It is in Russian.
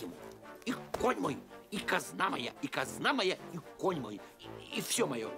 ему. И конь мой, и казна моя, и казна моя, и конь мой, и, и все мое.